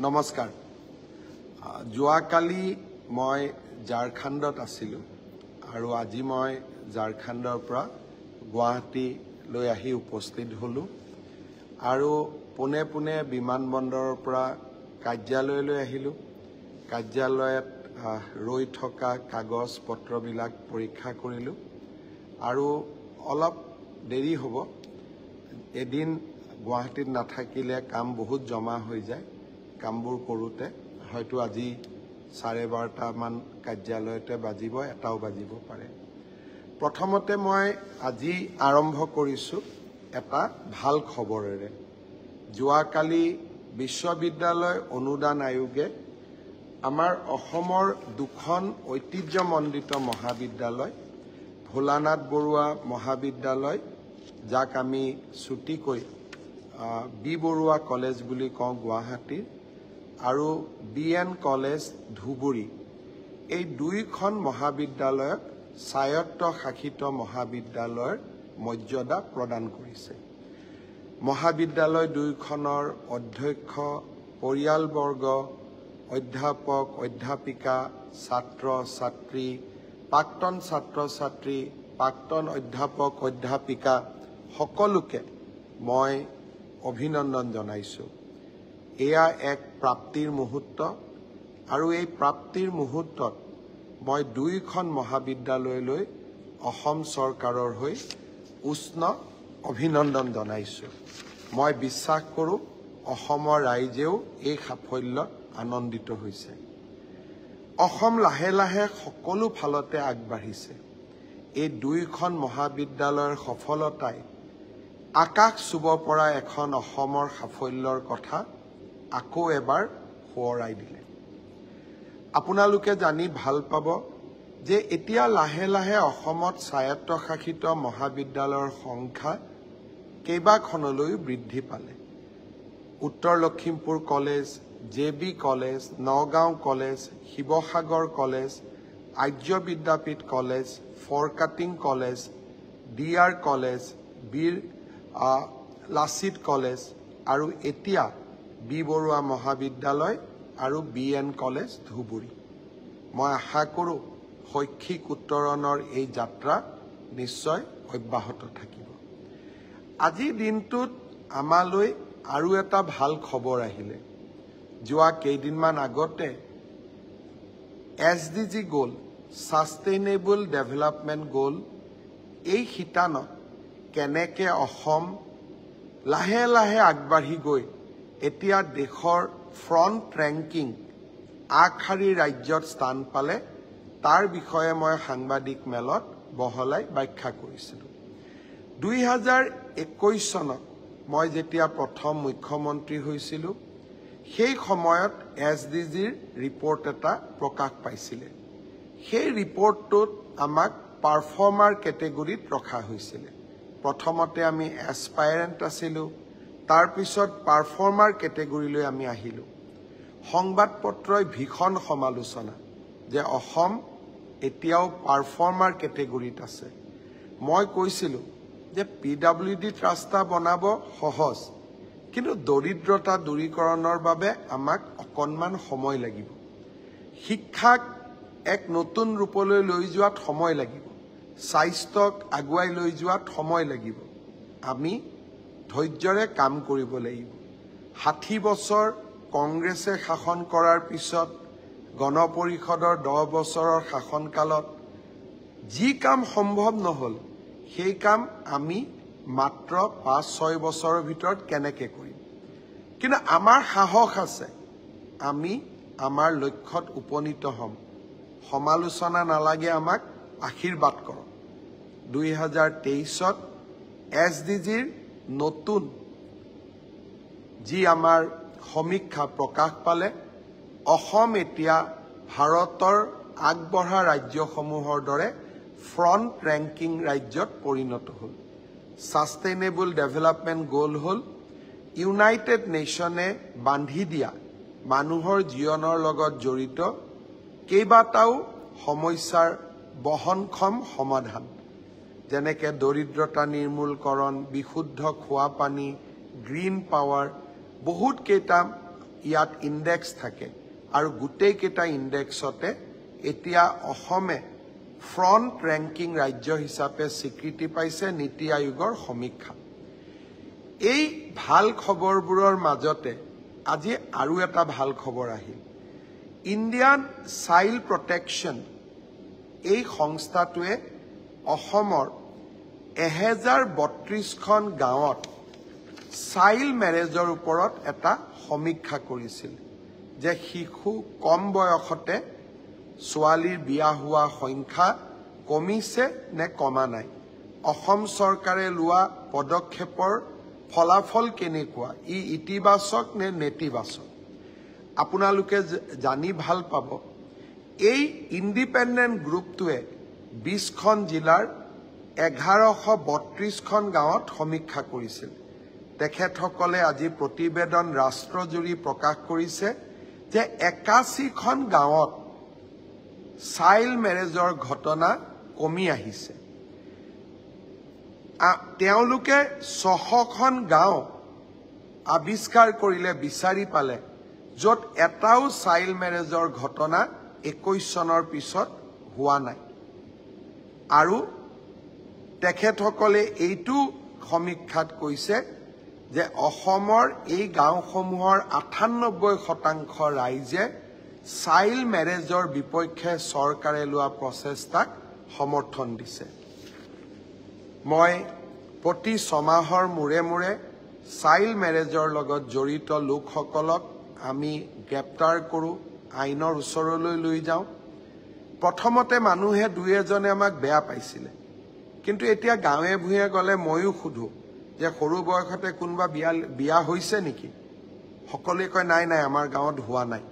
নমস্কাৰ। যোৱাকালি মই ঝাৰখণ্ডত আছিলোঁ আৰু আজি মই ঝাৰখণ্ডৰ পৰা গুৱাহাটীলৈ আহি উপস্থিত হ'লোঁ আৰু পোনে পোনে বিমানবন্দৰৰ পৰা কাৰ্যালয়লৈ আহিলোঁ। কাৰ্যালয়ত ৰৈ থকা কাগজ পত্ৰবিলাক পৰীক্ষা কৰিলোঁ আৰু অলপ দেৰি হ'ব। এদিন গুৱাহাটীত নাথাকিলে কাম বহুত জমা হৈ যায়। কামবোৰ কৰোঁতে হয়তো আজি চাৰে বাৰটামান কাৰ্যালয়তে বাজিব এটাও বাজিব পাৰে। প্ৰথমতে মই আজি আৰম্ভ কৰিছোঁ এটা ভাল খবৰেৰে। যোৱাকালি বিশ্ববিদ্যালয় অনুদান আয়োগে আমাৰ অসমৰ দুখন ঐতিহ্যমণ্ডিত মহাবিদ্যালয় ভোলানাথ বৰুৱা মহাবিদ্যালয় যাক আমি চুটিকৈ বি বৰুৱা কলেজ বুলি কওঁ গুৱাহাটীৰ আৰু বি এন কলেজ ধুবুৰী। এই দুইখন মহাবিদ্যালয়ক স্বায়ত্ত শাসিত মহাবিদ্যালয়ৰ মৰ্যাদা প্ৰদান কৰিছে। মহাবিদ্যালয় দুয়োখনৰ অধ্যক্ষ পৰিয়ালবৰ্গ অধ্যাপক অধ্যাপিকা ছাত্ৰ ছাত্ৰী প্ৰাক্তন ছাত্ৰ ছাত্ৰী প্ৰাক্তন অধ্যাপক অধ্যাপিকা সকলোকে মই অভিনন্দন জনাইছোঁ। এয়া এক প্ৰাপ্তিৰ মুহূৰ্ত আৰু এই প্ৰাপ্তিৰ মুহূৰ্তত মই দুয়োখন মহাবিদ্যালয়লৈ অসম চৰকাৰৰ হৈ উষ্ণ অভিনন্দন জনাইছোঁ। মই বিশ্বাস কৰোঁ অসমৰ ৰাইজেও এই সাফল্যত আনন্দিত হৈছে। অসম লাহে লাহে সকলো ফালতে আগবাঢ়িছে। এই দুয়োখন মহাবিদ্যালয়ৰ সফলতাই আকাশ চুব পৰা এখন অসমৰ সাফল্যৰ কথা আকৌ এবাৰ সোঁৱৰাই দিলে। আপোনালোকে জানি ভাল পাব যে এতিয়া লাহে লাহে অসমত স্বায়ত্তশাসিত মহাবিদ্যালয়ৰ সংখ্যা কেইবাখনলৈও বৃদ্ধি পালে। Uttar Lakhimpur college J B college Nagaon college Sivasagar college Arya Vidyapeeth college Furkating college D R college Bir Lachit college আৰু এতিয়া বি বৰুৱা মহাবিদ্যালয় আৰু বি এন কলেজ ধুবুৰী। মই আশা কৰোঁ শৈক্ষিক উত্তৰণৰ এই যাত্ৰা নিশ্চয় অব্যাহত থাকিব। আজিৰ দিনটোত আমালৈ আৰু এটা ভাল খবৰ আহিলে। যোৱা কেইদিনমান আগতে S D G goal sustainable development goal এই শিতানত কেনেকে অসম লাহে লাহে আগবাঢ়ি গৈ এতিয়া দেশৰ ফ্ৰণ্ট ৰেংকিং আগশাৰীৰ ৰাজ্যত স্থান পালে তাৰ বিষয়ে মই সাংবাদিক মেলত বহলাই ব্যাখ্যা কৰিছিলোঁ। দুই হাজাৰ একৈছ চনত মই যেতিয়া প্ৰথম মুখ্যমন্ত্ৰী হৈছিলোঁ সেই সময়ত এছ ডি জিৰ ৰিপৰ্ট এটা প্ৰকাশ পাইছিলে। সেই ৰিপৰ্টটোত আমাক পাৰফৰ্মাৰ কেটেগৰীত ৰখা হৈছিলে। প্ৰথমতে আমি এছপাইৰেণ্ট আছিলোঁ তাৰপিছত পাৰফৰ্মাৰ কেটেগৰীলৈ আমি আহিলোঁ। সংবাদ পত্ৰই ভীষণ সমালোচনা যে অসম এতিয়াও পাৰফৰ্মাৰ কেটেগৰীত আছে। মই কৈছিলোঁ যে পি ডাব্লিউ ডিত ৰাস্তা বনাব সহজ কিন্তু দৰিদ্ৰতা দূৰীকৰণৰ বাবে আমাক অকণমান সময় লাগিব। শিক্ষাক এক নতুন ৰূপলৈ লৈ যোৱাত সময় লাগিব। স্বাস্থ্যক আগুৱাই লৈ যোৱাত সময় লাগিব। আমি ধৈৰ্যৰে কাম কৰিব লাগিব। ষাঠি বছৰ কংগ্ৰেছে শাসন কৰাৰ পিছত গণপৰিষদৰ দহ বছৰৰ শাসনকালত যি কাম সম্ভৱ নহ'ল সেই কাম আমি মাত্ৰ পাঁচ ছয় বছৰৰ ভিতৰত কেনেকে কৰিম? কিন্তু আমাৰ সাহস আছে আমি আমাৰ লক্ষ্যত উপনীত হ'ম। সমালোচনা নালাগে আমাক আশীৰ্বাদ কৰক। দুই হাজাৰ তেইছত এছ ডি জিৰ নতুন যি আমাৰ সমীক্ষা প্ৰকাশ পালে অসম এতিয়া ভাৰতৰ আগবঢ়া ৰাজ্যসমূহৰ দৰে ফ্ৰণ্ট ৰেংকিং ৰাজ্যত পৰিণত হ'ল। ছাষ্টেইনেবল ডেভেলপমেণ্ট গ'ল হ'ল ইউনাইটেড নেশ্যনে বান্ধি দিয়া মানুহৰ জীৱনৰ লগত জড়িত কেইবাটাও সমস্যাৰ বহনক্ষম সমাধান। যেনেকে দৰিদ্ৰতা নিৰ্মূলকৰণ বিশুদ্ধ খোৱা পানী গ্ৰীণ পাৱাৰ বহুত কেইটা ইয়াত ইণ্ডেক্স থাকে। আৰু গোটেইকেইটা ইণ্ডেক্সতে এতিয়া অসমে ফ্ৰণ্ট ৰেংকিং ৰাজ্য হিচাপে স্বীকৃতি পাইছে নীতি আয়োগৰ সমীক্ষা। এই ভাল খবৰবোৰৰ মাজতে আজি আৰু এটা ভাল খবৰ আহিল। ইণ্ডিয়ান চাইল্ড প্ৰটেকশ্যন এই সংস্থাটোৱে অসমৰ এহেজাৰ বত্ৰিছখন গাঁৱত চাইল্ড মেৰেজৰ ওপৰত এটা সমীক্ষা কৰিছিল যে শিশু কম বয়সতে ছোৱালীৰ বিয়া হোৱা সংখ্যা কমিছে নে কমা নাই অসম চৰকাৰে লোৱা পদক্ষেপৰ ফলাফল কেনেকুৱা ই ইতিবাচক নে নেতিবাচক? আপোনালোকে জানি ভাল পাব। এই ইণ্ডিপেণ্ডেণ্ট গ্ৰুপটোৱে বিছখন জিলাৰ এঘাৰশ বত্ৰিছখন গাঁৱত সমীক্ষা কৰিছিল। তেখেতসকলে আজি প্ৰতিবেদন ৰাষ্ট্ৰজুৰি প্ৰকাশ কৰিছে যে একাশীখন গাঁৱত চাইল্ড মেৰেজৰ ঘটনা কমি আহিছে। তেওঁলোকে ছশখন গাঁও আৱিষ্কাৰ কৰিলে বিচাৰি পালে য'ত এটাও চাইল্ড মেৰেজৰ ঘটনা একৈশ চনৰ পিছত হোৱা নাই। আৰু তেখেতসকলে এইটো সমীক্ষাত কৈছে যে অসমৰ এই গাঁওসমূহৰ আঠান্নব্বৈ শতাংশ ৰাইজে চাইল্ড মেৰেজৰ বিপক্ষে চৰকাৰে লোৱা প্ৰচেষ্টাক সমৰ্থন দিছে। মই প্ৰতি ছমাহৰ মূৰে মূৰে চাইল্ড মেৰেজৰ লগত জড়িত লোকসকলক আমি গ্ৰেপ্তাৰ কৰোঁ আইনৰ ওচৰলৈ লৈ যাওঁ। প্ৰথমতে মানুহে দুই এজনে আমাক বেয়া পাইছিলে। কিন্তু এতিয়া গাঁৱে ভূঞে গ'লে ময়ো সোধোঁ যে সৰু বয়সতে কোনোবা বিয়া বিয়া হৈছে নেকি? সকলোৱে কয় নাই নাই আমাৰ গাঁৱত হোৱা নাই।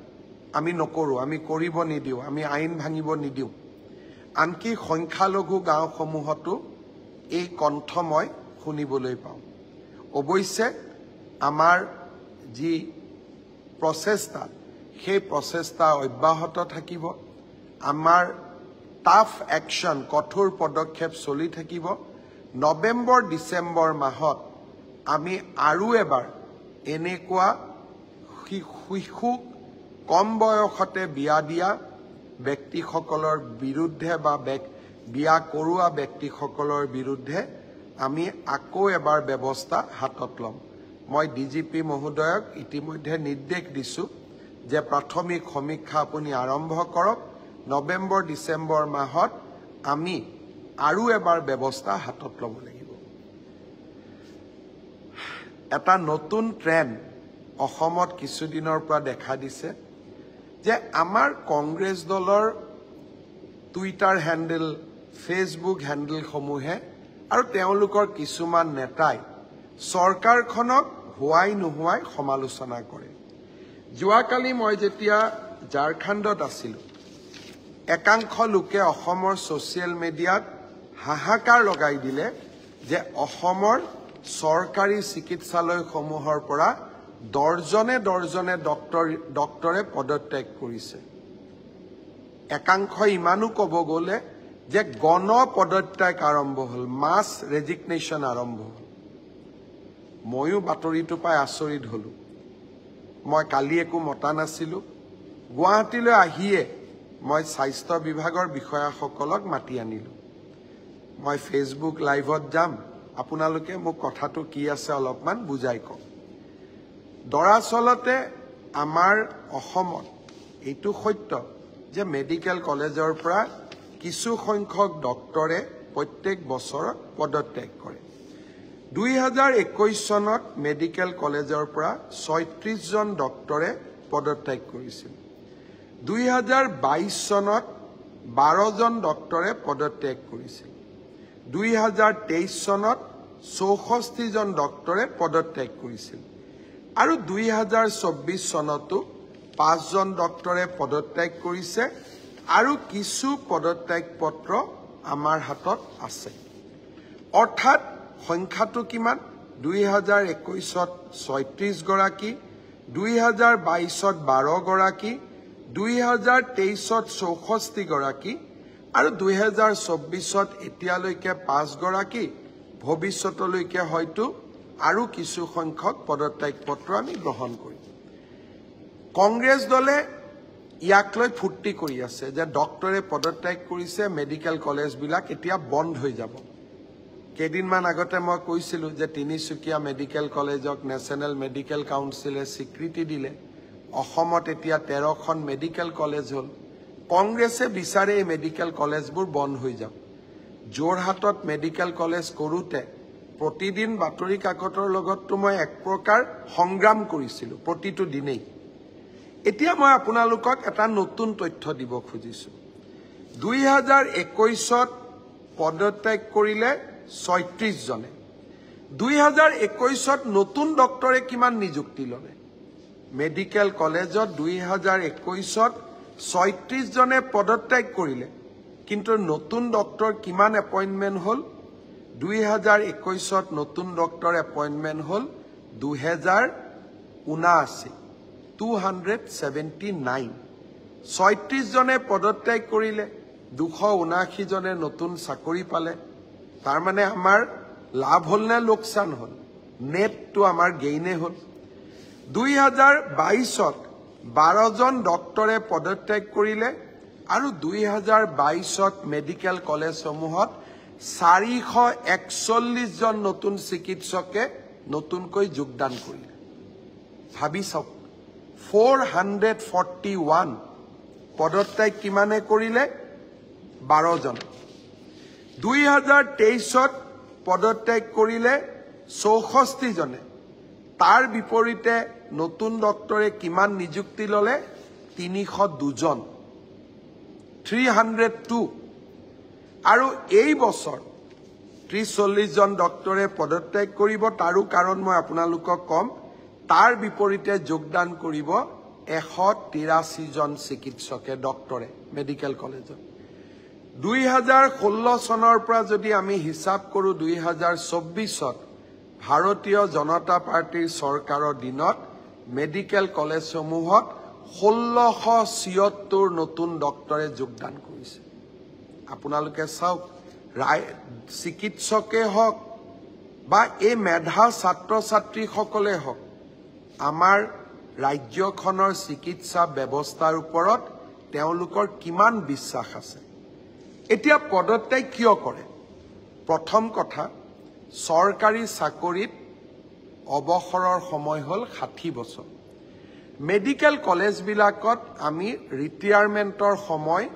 আমি নকৰোঁ আমি কৰিব নিদিওঁ আমি আইন ভাঙিব নিদিওঁ। আনকি সংখ্যালঘু গাঁওসমূহতো এই কণ্ঠ মই শুনিবলৈ পাওঁ। অৱশ্যে আমাৰ যি প্ৰচেষ্টা সেই প্ৰচেষ্টা অব্যাহত থাকিব। আমাৰ টাফ একশ্যন কঠোৰ পদক্ষেপ চলি থাকিব। নৱেম্বৰ ডিচেম্বৰ মাহত আমি আৰু এবাৰ এনেকুৱা শিশুক কম বয়সতে বিয়া দিয়া ব্যক্তিসকলৰ বিৰুদ্ধে বা বিয়া কৰোৱা ব্যক্তিসকলৰ বিৰুদ্ধে আমি আকৌ এবাৰ ব্যৱস্থা হাতত ল'ম। মই ডি জি পি মহোদয়ক ইতিমধ্যে নিৰ্দেশ দিছোঁ যে প্ৰাথমিক সমীক্ষা আপুনি আৰম্ভ কৰক। নৱেম্বৰ ডিচেম্বৰ মাহত আমি আৰু এবাৰ ব্যৱস্থা হাতত ল'ব লাগিব। এটা নতুন ট্ৰেণ্ড অসমত কিছুদিনৰ পৰা দেখা দিছে যে আমাৰ কংগ্ৰেছ দলৰ টুইটাৰ হেণ্ডেল ফেচবুক হেণ্ডেলসমূহে আৰু তেওঁলোকৰ কিছুমান নেতাই চৰকাৰখনক হোৱাই নোহোৱাই সমালোচনা কৰে। যোৱাকালি মই যেতিয়া ঝাৰখণ্ডত আছিলোঁ একাংশ লোকে অসমৰ ছ'চিয়েল মিডিয়াত হাহাকাৰ লগাই দিলে যে অসমৰ চৰকাৰী চিকিৎসালয়সমূহৰ পৰা দৰ্জনে দৰ্জনে ডক্তৰ ডক্তৰে পদত্যাগ কৰিছে। একাংশ ইমানো ক'ব গ'লে যে গণ পদত্যাগ আৰম্ভ হ'ল মাছ ৰেজিগনেশ্যন আৰম্ভ হ'ল। ময়ো বাতৰিটো পাই আচৰিত হ'লোঁ। মই কালি একো মতা নাছিলোঁ। গুৱাহাটীলৈ আহিয়ে মই স্বাস্থ্য বিভাগৰ বিষয়াসকলক মাতি আনিলোঁ। মই ফেচবুক লাইভত যাম। আপোনালোকে মোক কথাটো কি আছে অলপমান বুজাই কওক। দৰাচলতে আমাৰ অসমত এইটো সত্য যে মেডিকেল কলেজৰ পৰা কিছু সংখ্যক ডক্তৰে প্ৰত্যেক বছৰত পদত্যাগ কৰে। দুই হাজাৰ একৈছ চনত মেডিকেল কলেজৰ পৰা ছয়ত্ৰিছজন ডক্তৰে পদত্যাগ কৰিছিল। দুই হাজাৰ বাইছ চনত বাৰজন ডক্তৰে পদত্যাগ কৰিছিল। দুই হাজাৰ তেইছ চনত চৌষষ্ঠিজন ডক্তৰে পদত্যাগ কৰিছিল। আৰু দুই হাজাৰ চৌব্বিছ চনতো পাঁচজন ডক্তৰে পদত্যাগ কৰিছে আৰু কিছু পদত্যাগ পত্ৰ আমাৰ হাতত আছে। অৰ্থাৎ সংখ্যাটো কিমান? দুই হাজাৰ একৈছত ছয়ত্ৰিছগৰাকী দুই হাজাৰ বাইছত বাৰগৰাকী দুই হাজাৰ তেইছত চৌষষ্ঠিগৰাকী আৰু দুহেজাৰ চৌব্বিছত এতিয়ালৈকে পাঁচগৰাকী। ভৱিষ্যতলৈকে হয়তো আৰু কিছু সংখ্যক পদত্যাগ পত্ৰ আমি গ্ৰহণ কৰিম। কংগ্ৰেছ দলে ইয়াক লৈ ফূৰ্তি কৰি আছে যে ডক্টৰে পদত্যাগ কৰিছে মেডিকেল কলেজবিলাক এতিয়া বন্ধ হৈ যাব। কেইদিনমান আগতে মই কৈছিলোঁ যে তিনিচুকীয়া মেডিকেল কলেজক নেশ্যনেল মেডিকেল কাউন্সিলে স্বীকৃতি দিলে। অসমত এতিয়া তেৰখন মেডিকেল কলেজ হ'ল। কংগ্ৰেছে বিচাৰে এই মেডিকেল কলেজবোৰ বন্ধ হৈ যাওক। যোৰহাটত মেডিকেল কলেজ কৰোঁতে প্ৰতিদিন বাতৰি কাকতৰ লগততো মই এক প্ৰকাৰ সংগ্ৰাম কৰিছিলোঁ প্ৰতিটো দিনেই। এতিয়া মই আপোনালোকক এটা নতুন তথ্য দিব খুজিছোঁ। দুই হাজাৰ একৈছত পদত্যাগ কৰিলে ছয়ত্ৰিছজনে দুই হাজাৰ একৈছত নতুন ডক্টৰে কিমান নিযুক্তি ল'লে? মেডিকেল কলেজত দুই হাজাৰ একৈছত ছয়ত্ৰিছজনে পদত্যাগ কৰিলে। কিন্তু নতুন ডক্টৰ কিমান এপইণ্টমেণ্ট হ'ল? দুই হাজাৰ একৈছত নতুন ডক্টৰ এপইণ্টমেণ্ট হ'ল দুহেজাৰ ঊনাশী। টু হাণ্ড্ৰেড ছেভেণ্টি নাইন ছয়ত্ৰিছজনে পদত্যাগ কৰিলে। দুশ ঊনাশীজনে নতুন চাকৰি পালে। তাৰমানে আমাৰ লাভ হ'ল নে লোকচান হ'ল? নেটটো আমাৰ গেইনে হ'ল। দুই হাজাৰ বাইছত বাৰজন ডক্টৰে পদত্যাগ কৰিলে আৰু দুই হাজাৰ বাইছত মেডিকেল কলেজসমূহত চাৰিশ একচল্লিছজন নতুন চিকিৎসকে নতুনকৈ যোগদান কৰিলে। ভাবি চাওক ফ'ৰ হাণ্ড্ৰেড ফৰ্টি ওৱান পদত্যাগ কিমানে কৰিলে? বাৰজন। দুই হাজাৰ তেইছত পদত্যাগ কৰিলে চৌষষ্ঠিজনে। তাৰ বিপৰীতে নতুন ডক্টৰে কিমান নিযুক্তি ল'লে? তিনিশ দুজন। Three hundred two. আৰু এই বছৰ ত্ৰিছ চল্লিছজন ডক্টৰে পদত্যাগ কৰিব তাৰো কাৰণ মই আপোনালোকক ক'ম। তাৰ বিপৰীতে যোগদান কৰিব এশ তিৰাশীজন চিকিৎসকে ডক্টৰে মেডিকেল কলেজত। দুই হাজাৰ ষোল্ল চনৰ পৰা যদি আমি হিচাপ কৰোঁ দুই হাজাৰ চৌব্বিছত ভাৰতীয় জনতা পাৰ্টীৰ চৰকাৰৰ দিনত মেডিকেল কলেজসমূহত ষোল্লশ ছিয়ত্তৰ নতুন ডক্টৰে যোগদান কৰিছে। আপোনালোকে চাওক চিকিৎসকে হওক বা এই মেধা ছাত্ৰ ছাত্ৰীসকলে হওক আমাৰ ৰাজ্যখনৰ চিকিৎসা ব্যৱস্থাৰ ওপৰত তেওঁলোকৰ কিমান বিশ্বাস আছে? এতিয়া পদত্যাগ কিয় কৰে? প্ৰথম কথা চৰকাৰী চাকৰিত অৱসৰৰ সময় হ'ল ষাঠি বছৰ। মেডিকেল কলেজবিলাকত আমি ৰিটায়াৰমেণ্টৰ সময়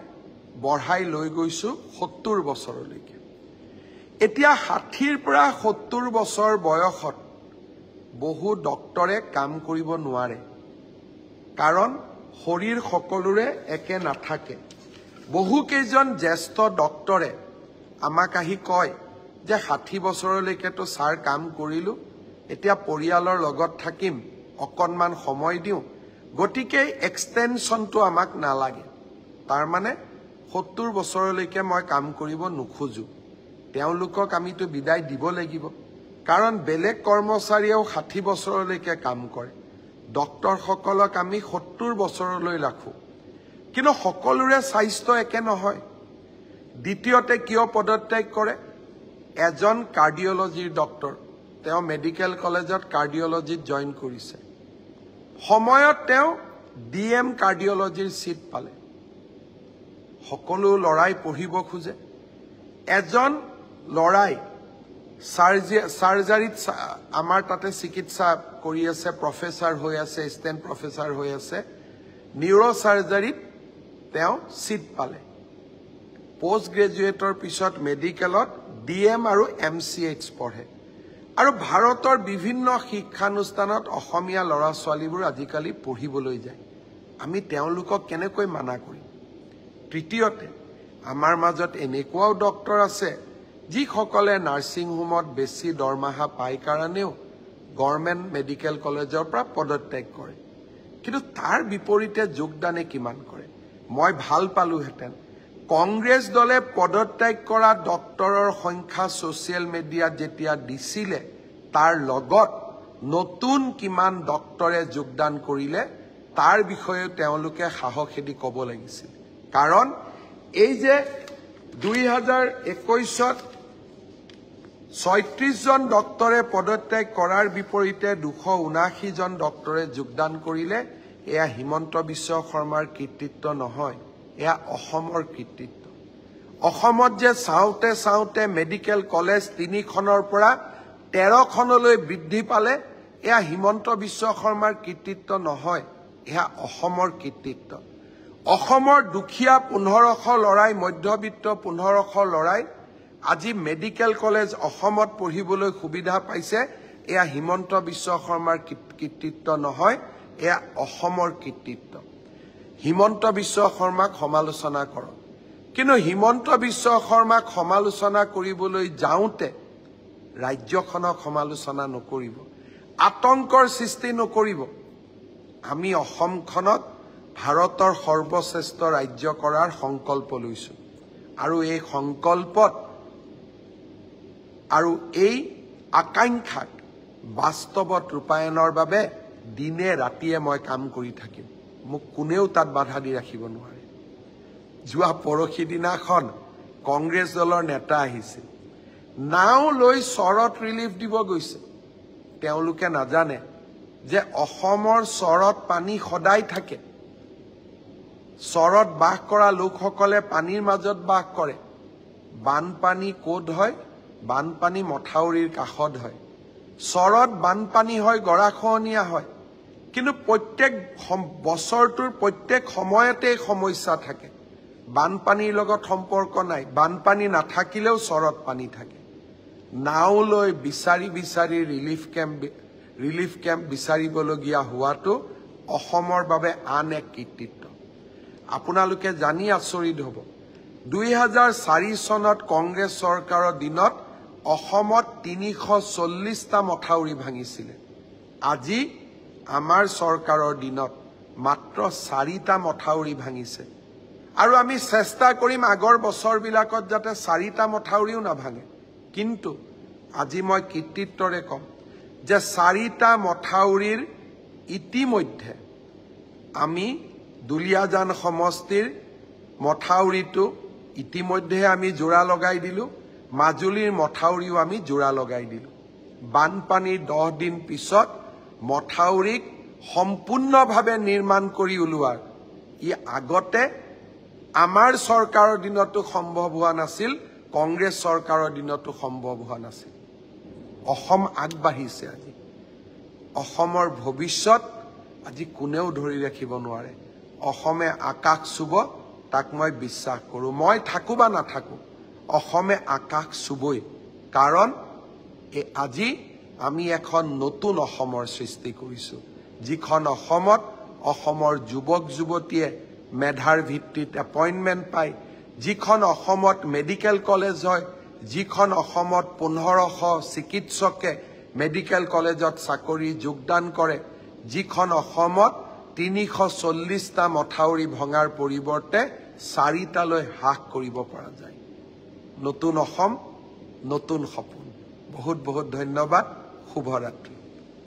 বঢ়াই লৈ গৈছোঁ সত্তৰ বছৰলৈকে। এতিয়া ষাঠিৰ পৰা সত্তৰ বছৰ বয়সত বহু ডক্টৰে কাম কৰিব নোৱাৰে। কাৰণ শৰীৰ সকলোৰে একে নাথাকে। বহুকেইজন জ্যেষ্ঠ ডক্টৰে আমাক আহি কয় যে ষাঠি বছৰলৈকেতো ছাৰ কাম কৰিলোঁ এতিয়া পৰিয়ালৰ লগত থাকিম অকণমান সময় দিওঁ গতিকে এক্সটেনশ্যনটো আমাক নালাগে। তাৰমানে সত্তৰ বছৰলৈকে মই কাম কৰিব নোখোজোঁ। তেওঁলোকক আমিতো বিদায় দিব লাগিব কাৰণ বেলেগ কৰ্মচাৰীয়েও ষাঠি বছৰলৈকে কাম কৰে। ডক্তৰসকলক আমি সত্তৰ বছৰলৈ ৰাখোঁ। কিন্তু সকলোৰে স্বাস্থ্য একে নহয়। দ্বিতীয়তে কিয় পদত্যাগ কৰে? এজন কাৰ্ডিঅলজিৰ ডক্তৰ তেওঁ মেডিকেল কলেজত কাৰ্ডিঅলজিত জইন কৰিছে। সময়ত তেওঁ ডি এম কাৰ্ডিঅলজিৰ ছিট পালে। সকলো ল'ৰাই পঢ়িব খোজে। এজন চাৰ্জি চাৰ্জাৰীত আমাৰ তাতে চিকিৎসা কৰি আছে প্ৰফেচাৰ হৈ আছে এছিষ্টেণ্ট প্ৰফেচাৰ হৈ আছে। নিউৰ' চাৰ্জাৰীত তেওঁ ছিট পালে। পষ্ট গ্ৰেজুৱেটৰ পিছত মেডিকেলত ডি এম আৰু এম চি এইচ পঢ়ে। আৰু ভাৰতৰ বিভিন্ন শিক্ষানুষ্ঠানত অসমীয়া ল'ৰা ছোৱালীবোৰ আজিকালি পঢ়িবলৈ যায়। আমি তেওঁলোকক কেনেকৈ মানা কৰিম? তৃতীয়তে আমাৰ মাজত এনেকুৱাও ডক্তৰ আছে যিসকলে নাৰ্ছিং হোমত বেছি দৰমহা পায় কাৰণেও গভৰ্ণমেণ্ট মেডিকেল কলেজৰ পৰা পদত্যাগ কৰে। কিন্তু তাৰ বিপৰীতে যোগদানে কিমান কৰে? মই ভাল পালোহেঁতেন। কংগ্ৰেছ দলে পদত্যাগ কৰা ডক্তৰৰ সংখ্যা ছ'চিয়েল মিডিয়াত যেতিয়া দিছিলে তাৰ লগত নতুন কিমান ডক্তৰে যোগদান কৰিলে তাৰ বিষয়ে তেওঁলোকে সাহসেদি ক'ব লাগিছিল। কাৰণ এই যে দুই হাজাৰ একৈছত ছয়ত্ৰিছজন ডক্তৰে পদত্যাগ কৰাৰ বিপৰীতে দুশ ঊনাশীজন ডক্তৰে যোগদান কৰিলে এয়া হিমন্ত বিশ্ব শৰ্মাৰ কৃতিত্ব নহয়। এয়া অসমৰ কৃতিত্ব। অসমত যে চাওঁতে চাওঁতে মেডিকেল কলেজ তিনিখনৰ পৰা তেৰখনলৈ বৃদ্ধি পালে এয়া হিমন্ত বিশ্ব শৰ্মাৰ কৃতিত্ব নহয় এয়া অসমৰ কৃতিত্ব। অসমৰ দুখীয়া পোন্ধৰশ ল'ৰাই মধ্যবিত্ত পোন্ধৰশ ল'ৰাই আজি মেডিকেল কলেজ অসমত পঢ়িবলৈ সুবিধা পাইছে এয়া হিমন্ত বিশ্ব শৰ্মাৰ কৃতিত্ব নহয় এয়া অসমৰ কৃতিত্ব। হিমন্ত বিশ্ব শৰ্মাক সমালোচনা কৰক। কিন্তু হিমন্ত বিশ্ব শৰ্মাক সমালোচনা কৰিবলৈ যাওঁতে ৰাজ্যখনক সমালোচনা নকৰিব আতংকৰ সৃষ্টি নকৰিব। আমি অসমখনক ভাৰতৰ সৰ্বশ্ৰেষ্ঠ ৰাজ্য কৰাৰ সংকল্প লৈছো। আৰু এই সংকল্পত আৰু এই আকাংক্ষাক বাস্তৱত ৰূপায়ণৰ বাবে দিনে ৰাতিয়ে মই কাম কৰি থাকিম। মোক কোনেও তাত বাধা দি ৰাখিব নোৱাৰে। যোৱা পৰহি দিনাখন কংগ্ৰেছ দলৰ নেতা আহিছিল। নাও লৈ চৰত ৰিলিফ দিব গৈছে। তেওঁলোকে নাজানে যে অসমৰ চৰত পানী সদায় থাকে। চৰত বাস কৰা লোকসকলে পানীৰ মাজত বাস কৰে। বানপানী ক'ত হয়? বানপানী মথাউৰিৰ কাষত হয়। চৰত বানপানী হয় গৰাখহনীয়া হয়। কিন্তু প্ৰত্যেক বছৰটোৰ প্ৰত্যেক সময়তে সমস্যা থাকে। বানপানীৰ লগত সম্পৰ্ক নাই। বানপানী নাথাকিলেও চৰত পানী থাকে। নাও লৈ বিচাৰি বিচাৰি ৰিলিফ কেম্প ৰিলিফ কেম্প বিচাৰিবলগীয়া হোৱাটো অসমৰ বাবে আন এক কৃতিত্ব। আপোনালোকে জানি আচৰিত হ'ব। দুই হাজাৰ চাৰি চনত কংগ্ৰেছ চৰকাৰৰ দিনত অসমত তিনিশ চল্লিছটা মথাউৰি ভাঙিছিলে। আজি আমাৰ চৰকাৰৰ দিনত মাত্ৰ চাৰিটা মথাউৰি ভাঙিছে। আৰু আমি চেষ্টা কৰিম আগৰ বছৰবিলাকত যাতে চাৰিটা মথাউৰিও নাভাঙে। কিন্তু আজি মই কৃতিত্বৰে ক'ম যে চাৰিটা মথাউৰিৰ ইতিমধ্যে আমি দুলীয়াজান সমষ্টিৰ মথাউৰিটো ইতিমধ্যে আমি জোৰা লগাই দিলোঁ। মাজুলীৰ মথাউৰিও আমি জোৰা লগাই দিলোঁ। বানপানীৰ দহ দিন পিছত মথাউৰিক সম্পূৰ্ণভাৱে নিৰ্মাণ কৰি ওলোৱাৰ ই আগতে আমাৰ চৰকাৰৰ দিনতো সম্ভৱ হোৱা নাছিল কংগ্ৰেছ চৰকাৰৰ দিনতো সম্ভৱ হোৱা নাছিল। অসম আগবাঢ়িছে আজি। অসমৰ ভৱিষ্যত আজি কোনেও ধৰি ৰাখিব নোৱাৰে। অসমে আকাশ চুব তাক মই বিশ্বাস কৰোঁ। মই থাকোঁ বা নাথাকোঁ অসমে আকাশ চুবই। কাৰণ এই আজি আমি এখন নতুন অসমৰ সৃষ্টি কৰিছোঁ যিখন অসমত অসমৰ যুৱক যুৱতীয়ে মেধাৰ ভিত্তিত এপইণ্টমেণ্ট পায় যিখন অসমত মেডিকেল কলেজ হয় যিখন অসমত পোন্ধৰশ চিকিৎসকে মেডিকেল কলেজত চাকৰি যোগদান কৰে যিখন অসমত তিনিশ চল্লিছটা মথাউৰি ভঙাৰ পৰিৱৰ্তে চাৰিটালৈ হ্ৰাস কৰিব পৰা যায়। নতুন অসম নতুন সপোন। বহুত বহুত ধন্যবাদ। শুভৰাত্ৰি